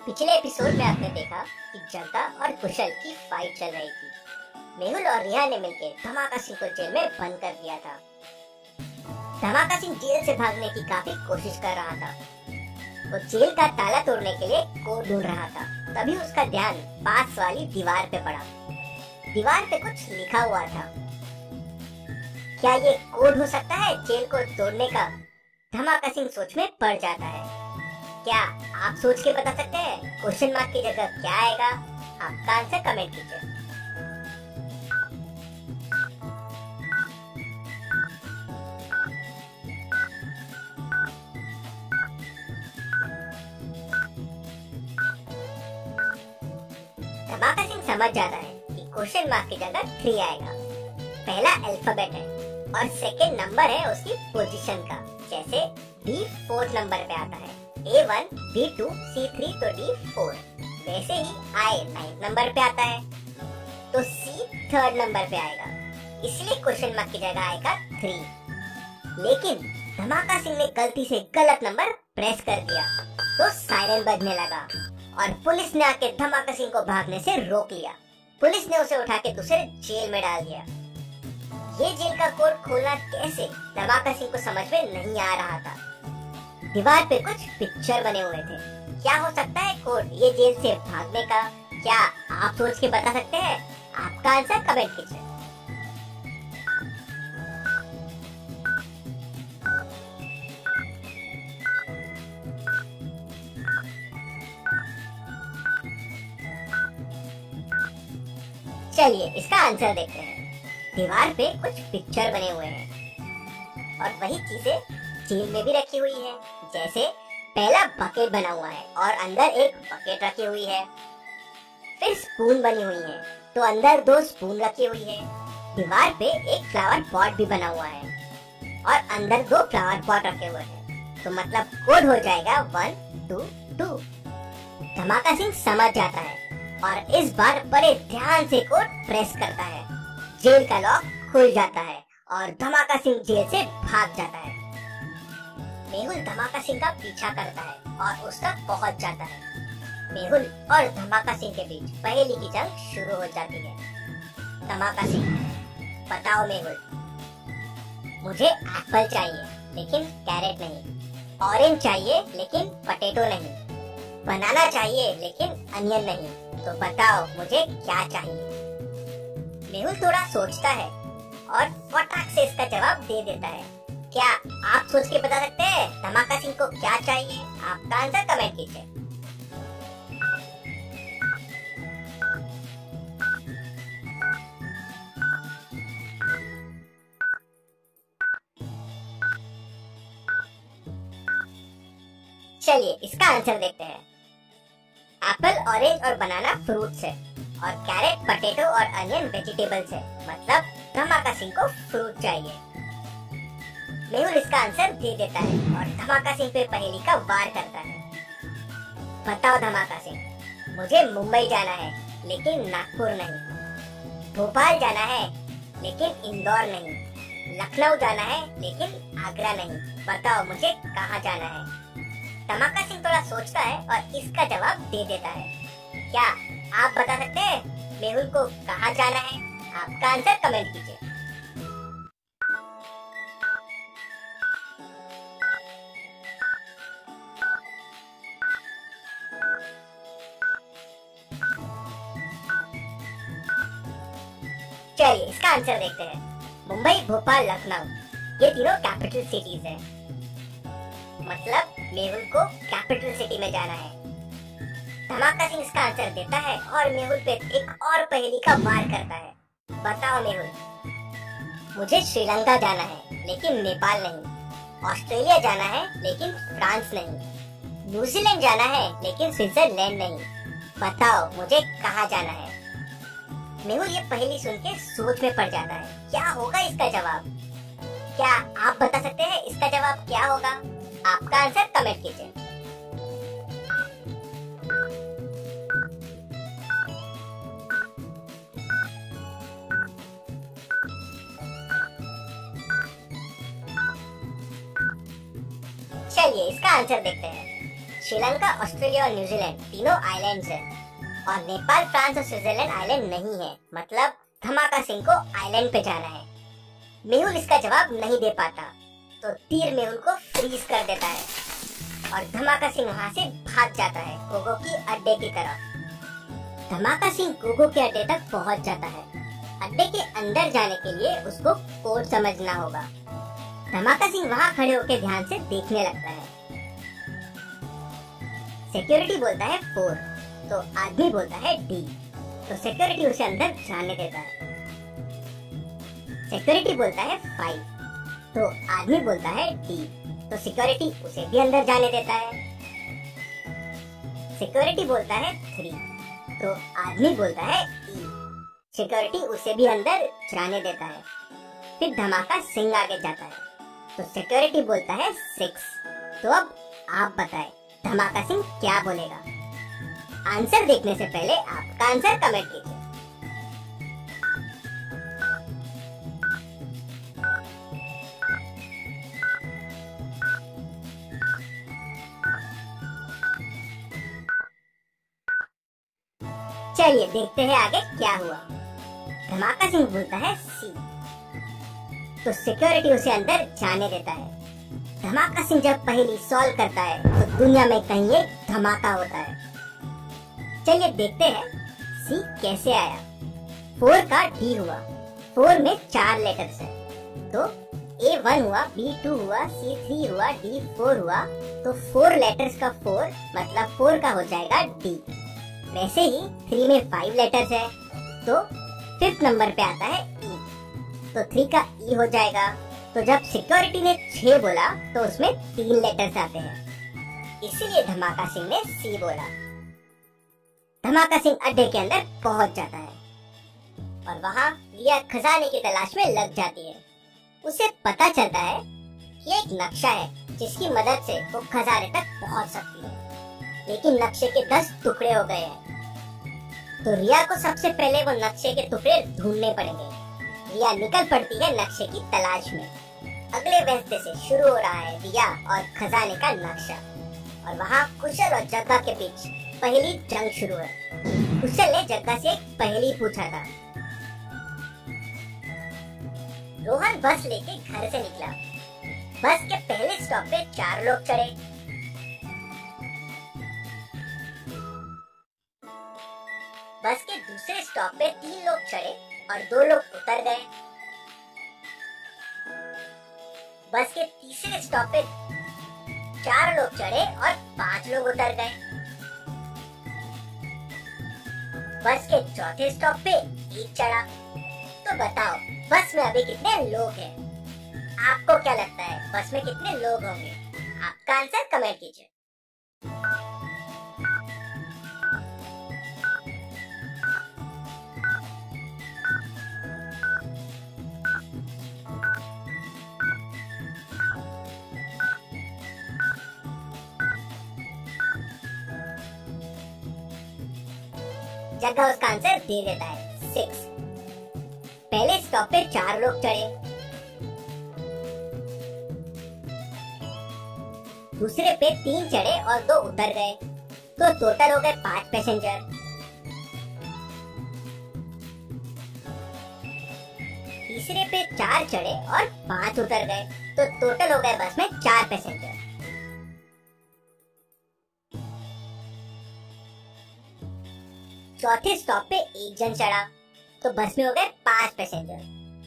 पिछले एपिसोड में आपने देखा कि जनता और कुशल की फाइट चल रही थी। मेहुल और रिया ने मिलकर धमाका सिंह को जेल में बंद कर दिया था। धमाका सिंह जेल से भागने की काफ़ी कोशिश कर रहा था। वो जेल का ताला तोड़ने के लिए कोड ढूंढ रहा था। तभी उसका ध्यान पास वाली दीवार पे पड़ा। दीवार पे कुछ लिखा हुआ था। क्या ये कोड हो सकता है जेल को तोड़ने का? धमाका सिंह सोच में पड़ जाता है। क्या आप सोच के बता सकते हैं क्वेश्चन मार्क की जगह क्या आएगा? आपका आंसर कमेंट कीजिए। धमाका सिंह समझ जाता है कि क्वेश्चन मार्क की जगह थ्री आएगा। पहला अल्फ़ाबेट है और सेकेंड नंबर है उसकी पोजीशन का, जैसे डी फोर्थ नंबर पे आता है। A one B two C three तो डी फोर वैसे ही आई नाइन्थ नंबर पे आता है। तो सी थर्ड नंबर पे आएगा। इसलिए क्वेश्चन मार्क की जगह आएगा थ्री लेकिन धमाका सिंह ने गलती से गलत नंबर प्रेस कर दिया। तो सायरन बजने लगा और पुलिस ने आके धमाका सिंह को भागने से रोक लिया। पुलिस ने उसे उठा के दूसरे जेल में डाल दिया। ये जेल का कोड खोलना कैसे धमाका सिंह को समझ में नहीं आ रहा था। दीवार पे कुछ पिक्चर बने हुए थे। क्या हो सकता है कोड ये जेल से भागने का? क्या आप सोच के बता सकते हैं? आपका आंसर कमेंट कीजिए चलिए, इसका आंसर देखते हैं। दीवार पे कुछ पिक्चर बने हुए हैं। और वही चीज़ें जेल में भी रखी हुई है। जैसे पहला बकेट बना हुआ है और अंदर एक बकेट रखी हुई है। फिर स्पून बनी हुई है तो अंदर दो स्पून रखी हुई है। दीवार पे एक फ्लावर पॉट भी बना हुआ है और अंदर दो फ्लावर पॉट रखे हुए हैं। तो मतलब कोड हो जाएगा वन टू टू धमाका सिंह समझ जाता है और इस बार बड़े ध्यान से कोड प्रेस करता है। जेल का लॉक खुल जाता है और धमाका सिंह जेल से भाग जाता है। मेहुल धमाका सिंह का पीछा करता है और उस तक पहुँच जाता है। मेहुल और धमाका सिंह के बीच पहली की जंग शुरू हो जाती है। धमाका सिंह, बताओ मेहुल, मुझे एप्पल चाहिए, लेकिन कैरेट नहीं। ऑरेंज चाहिए, लेकिन पटेटो नहीं। बनाना चाहिए, लेकिन अनियन नहीं। तो बताओ, मुझे क्या चाहिए? मेहुल थोड़ा सोचता है और फटाक से इसका जवाब दे देता है। क्या आप सोच के बता सकते हैं? धमाका सिंह को क्या चाहिए? आपका आंसर कमेंट कीजिए। चलिए, इसका आंसर देखते हैं। एप्पल ऑरेंज और बनाना फ्रूट्स है और कैरेट पटेटो और अनियन वेजिटेबल्स है। मतलब धमाका सिंह को फ्रूट चाहिए। मेहुल इसका आंसर दे देता है और धमाका सिंह पे पहेली का वार करता है। बताओ धमाका सिंह, मुझे मुंबई जाना है, लेकिन नागपुर नहीं। भोपाल जाना है, लेकिन इंदौर नहीं। लखनऊ जाना है, लेकिन आगरा नहीं। बताओ मुझे कहाँ जाना है। धमाका सिंह थोड़ा सोचता है और इसका जवाब दे देता है। क्या आप बता सकते हैं, मेहुल को कहाँ जाना है? आपका आंसर कमेंट कीजिए। इसका आंसर देखते हैं। मुंबई, भोपाल, लखनऊ। ये तीनों कैपिटल सिटीज़ हैं। मतलब मेहुल को कैपिटल सिटी में जाना है। धमाका सिंह इसका आंसर देता है और मेहुल पे एक और पहेली का वार करता है। बताओ मेहुल, मुझे श्रीलंका जाना है, लेकिन नेपाल नहीं। ऑस्ट्रेलिया जाना है, लेकिन फ्रांस नहीं। न्यूजीलैंड जाना है, लेकिन स्विट्जरलैंड नहीं। बताओ, मुझे कहाँ जाना है? मेहुल ये पहली सुन के सोच में पड़ जाता है। क्या होगा इसका जवाब? क्या आप बता सकते हैं इसका जवाब क्या होगा? आपका आंसर कमेंट कीजिए। चलिए, इसका आंसर देखते हैं। श्रीलंका, ऑस्ट्रेलिया और न्यूजीलैंड, तीनों आइलैंड्स हैं। और नेपाल, फ्रांस और स्विट्जरलैंड आइलैंड नहीं है। मतलब धमाका सिंह को आइलैंड पे जाना है। मेहुल इसका जवाब नहीं दे पाता तो तीर मेहुल को फ्रीज कर देता है। और धमाका सिंह वहाँ से भाग जाता है, गोगो की अड्डे की तरफ़। धमाका सिंह गोगो के अड्डे तक पहुँच जाता है। अड्डे के अंदर जाने के लिए उसको कोड समझना होगा। धमाका सिंह वहाँ खड़े होकर ध्यान से देखने लगता है। सिक्योरिटी बोलता है फोर तो आदमी बोलता है डी तो सिक्योरिटी उसे अंदर जाने देता है। सिक्योरिटी बोलता है फाइव तो आदमी बोलता है डी तो सिक्योरिटी उसे भी अंदर जाने देता है। सिक्योरिटी बोलता है थ्री तो आदमी बोलता है ई सिक्योरिटी उसे भी अंदर जाने देता है। फिर धमाका सिंह आगे जाता है। तो सिक्योरिटी बोलता है सिक्स तो अब आप बताएँ, धमाका सिंह क्या बोलेगा? आंसर देखने से पहले आपका आंसर कमेंट कीजिए। चलिए देखते हैं आगे क्या हुआ। धमाका सिंह बोलता है सी। तो सिक्योरिटी उसे अंदर जाने देता है। धमाका सिंह जब पहली सॉल्व करता है तो दुनिया में कहीं एक धमाका होता है। चलिए देखते हैं, सी कैसे आया। फोर का डी हुआ। फोर में चार लेटर्स है। तो ए वन हुआ बी टू हुआ सी थ्री हुआ डी फोर हुआ। तो फोर लेटर्स का फोर मतलब फोर का हो जाएगा डी वैसे ही थ्री में फाइव लेटर्स है। तो फिफ्थ नंबर पे आता है ई e. तो थ्री का ई e हो जाएगा। तो जब सिक्योरिटी ने छह बोला तो उसमें तीन लेटर्स आते हैं। इसीलिए धमाका सिंह ने सी बोला। धमाका सिंह अड्डे के अंदर पहुँच जाता है। और वहाँ रिया खजाने की तलाश में लग जाती है। उसे पता चलता है कि एक नक्शा है जिसकी मदद से वो खजाने तक पहुँच सकती है। लेकिन नक्शे के दस टुकड़े हो गए हैं। तो रिया को सबसे पहले वो नक्शे के टुकड़े ढूँढने पड़ेंगे। रिया निकल पड़ती है नक्शे की तलाश में। अगले वेस्ते से शुरू हो रहा है रिया और खजाने का नक्शा। और वहाँ कुशल और जगह के बीच पहली जंग शुरू है। कुशल ने जग्गा से पहली पूछा था। रोहन बस लेके घर से निकला। बस के पहले स्टॉप पे चार लोग चढ़े। बस के दूसरे स्टॉप पे तीन लोग चढ़े और दो लोग उतर गए। बस के तीसरे स्टॉप पे चार लोग चढ़े और पाँच लोग उतर गए। बस के चौथे स्टॉप पे एक चढ़ा। तो बताओ, बस में अभी कितने लोग हैं? आपको क्या लगता है, बस में कितने लोग होंगे? आपका आंसर कमेंट कीजिए। जगह उसका आंसर दे देता है सिक्स पहले स्टॉप पे चार लोग चढ़े। दूसरे पे तीन चढ़े और दो उतर गए। तो टोटल हो गए पाँच पैसेंजर तीसरे पे चार चढ़े और पाँच उतर गए। तो टोटल हो गए बस में चार पैसेंजर चौथे स्टॉप पे एक जन चढ़ा। तो बस में हो गए पाँच पैसेंजर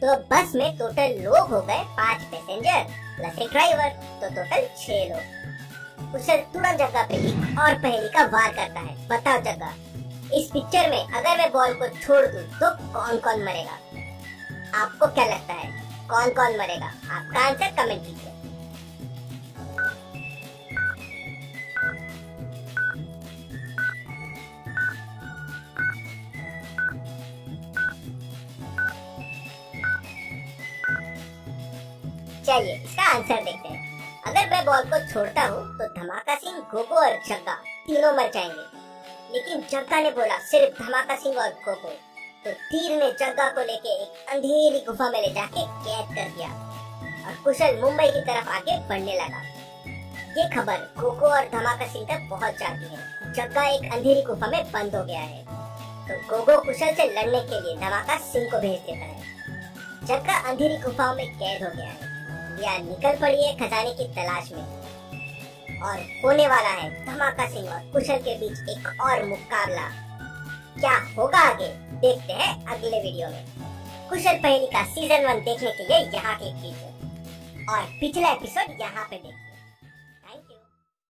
तो बस में टोटल लोग हो गए पाँच पैसेंजर प्लस एक ड्राइवर तो टोटल छह लोग। उसे तुरंत जगह पे एक और पहली का वार करता है। बताओ जगह। इस पिक्चर में अगर मैं बॉल को छोड़ दूँ तो कौन कौन मरेगा? आपको क्या लगता है? कौन कौन मरेगा? आपका आंसर कमेंट कीजिए। चलिए इसका आंसर देखते हैं। अगर मैं बॉल को छोड़ता हूँ तो धमाका सिंह, गोगो और जग्गा तीनों मर जाएँगे। लेकिन जग्गा ने बोला, सिर्फ़ धमाका सिंह और गोगो। तो तीर ने जग्गा को लेके एक अंधेरी गुफा में ले जाके कैद कर दिया। और कुशल मुंबई की तरफ़ आगे बढ़ने लगा। ये खबर कोको और धमाका सिंह तक पहुँच जाती है। जग्गा एक अंधेरी गुफा में बंद हो गया है। तो गोगो कुशल से लड़ने के लिए धमाका सिंह को भेज देता है। जग्गा अंधेरी गुफाओं में कैद हो गया है। या निकल पड़ी है खजाने की तलाश में। और होने वाला है धमाका सिंह और कुशल के बीच एक और मुकाबला। क्या होगा आगे? देखते हैं अगले वीडियो में। कुशल पहली का सीज़न वन देखने के लिए यहाँ के और पिछला एपिसोड यहाँ पे देखिए।